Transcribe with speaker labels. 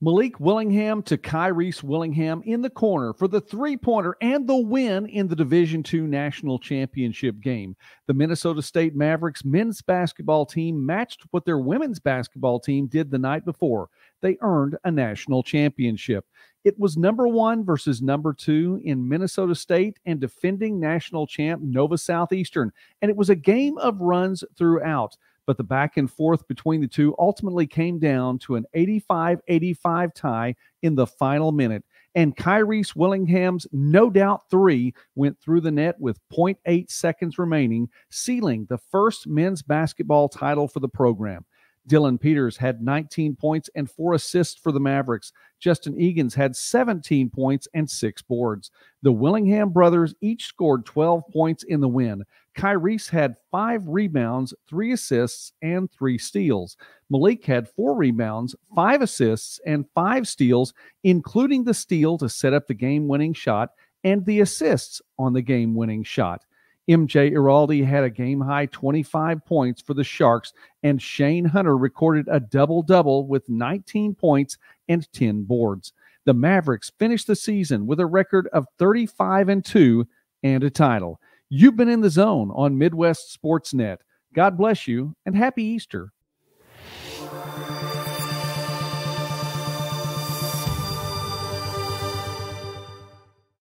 Speaker 1: Malik Willingham to Kyreese Willingham in the corner for the three pointer and the win in the Division II National Championship game. The Minnesota State Mavericks men's basketball team matched what their women's basketball team did the night before. They earned a national championship. It was number one versus number two in Minnesota State and defending national champ Nova Southeastern. And it was a game of runs throughout but the back and forth between the two ultimately came down to an 85 85 tie in the final minute. And Kyreese Willingham's no doubt three went through the net with 0.8 seconds remaining, sealing the first men's basketball title for the program. Dylan Peters had 19 points and four assists for the Mavericks. Justin Egan's had 17 points and six boards. The Willingham brothers each scored 12 points in the win. Kyreese had five rebounds, three assists, and three steals. Malik had four rebounds, five assists, and five steals, including the steal to set up the game winning shot and the assists on the game winning shot. MJ Iraldi had a game high 25 points for the Sharks, and Shane Hunter recorded a double double with 19 points and 10 boards. The Mavericks finished the season with a record of 35 and 2 and a title. You've been in the zone on Midwest Sportsnet. God bless you and happy Easter.